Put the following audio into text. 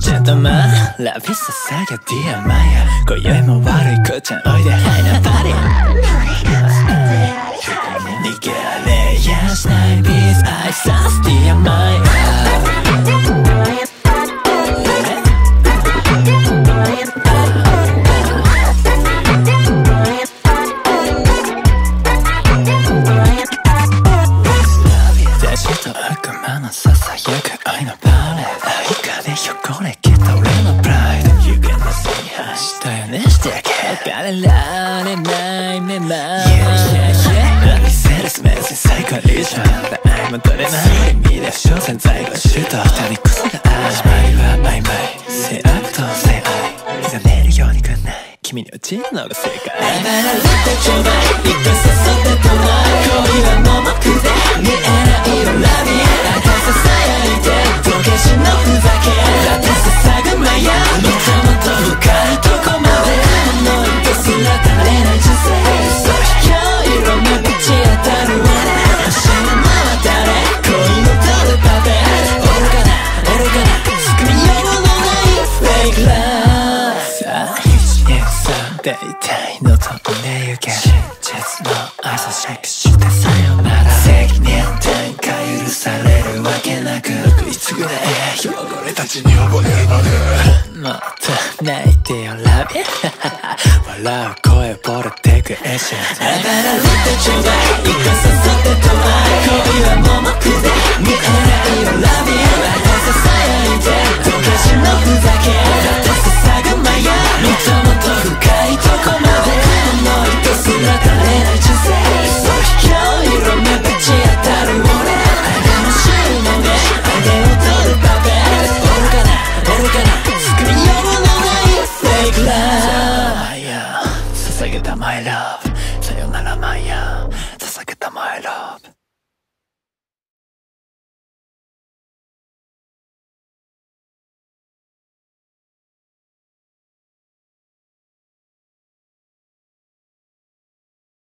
頭ラピスサガディアマヤ今宵も悪い子ちゃんおいでハイなパリ逃げられやしないビーズ挨拶ディアマヤ大事と悪魔のささやく愛のパレード愛かで汚れ切った俺のプライド有限な背に反したよねしてけ別れられないめまい Yeah yeah yeah 見せるスメスに最高以上愛も取れない意味で所詮在庫シュート二人こそが愛始まりは曖昧性悪と性愛いざ寝るようにくんない君に落ちるのが正解離れてちょいたいのとねゆけ真実の挨拶チェックしてさよなら責任転嫁許されるわけなくい？つぐね汚れたちに溺れるまでもっと泣いてよラビ。笑う声ボルテクエッション。上がられてちょうだい一回誘ってラブ捧げた My love さよならマイヤー